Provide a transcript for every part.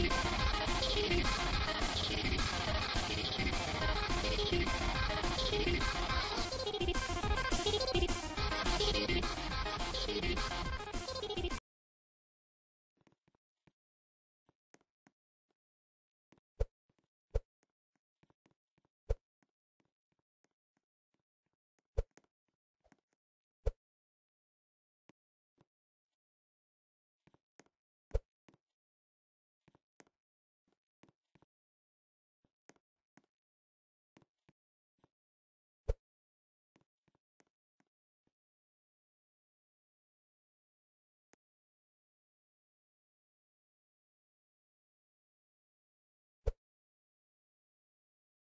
Thank you.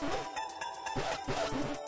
Thank you.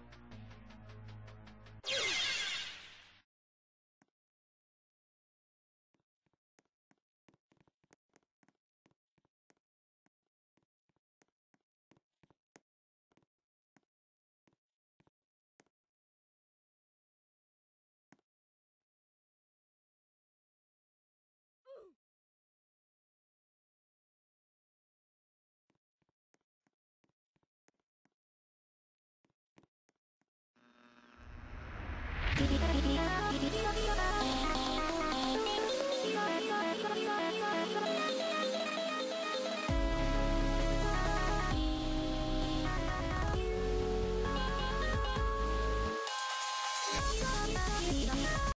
うん。